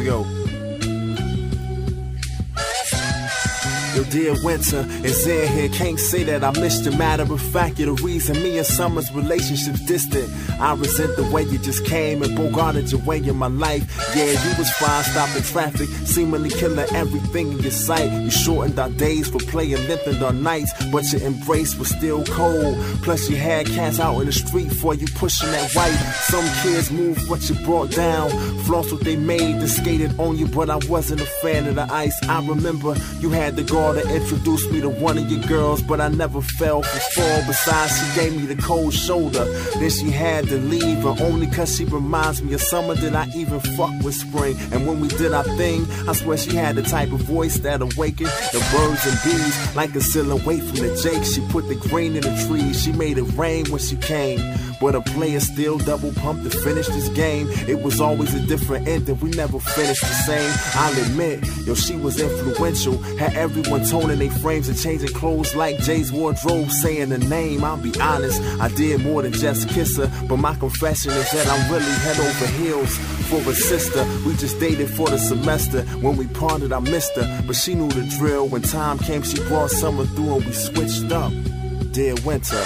we go. Dear winter is in here. Can't say that I missed you. Matter of fact, you're the reason me and Summer's relationship's distant. I resent the way you just came and bogarted your way in my life. Yeah, you was fine stopping traffic, seemingly killing everything in your sight. You shortened our days for playing, lengthened our nights, but your embrace was still cold. Plus, you had cats out in the street for you pushing that white. Some kids moved what you brought down, floss what they made, and skated on you, but I wasn't a fan of the ice. I remember you had the girl introduced me to one of your girls, but I never fell for fall. Besides, she gave me the cold shoulder. Then she had to leave, and only cause she reminds me of summer did I even fuck with spring. And when we did our thing, I swear she had the type of voice that awakened the birds and bees like a silhouette from the Jake. She put the green in the trees, she made it rain when she came. But a player still double pumped to finish this game. It was always a different ending, we never finished the same. I'll admit, yo, she was influential, had everyone toning their frames and changing clothes like Jay's wardrobe, saying the name. I'll be honest, I did more than just kiss her, but my confession is that I'm really head over heels for a sister. We just dated for the semester. When we parted, I missed her, but she knew the drill. When time came, she brought summer through and we switched up. Dear winter.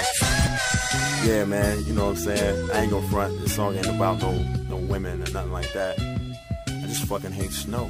Yeah, man, you know what I'm saying? I ain't gonna front. This song ain't about no no women or nothing like that. I just fucking hate snow.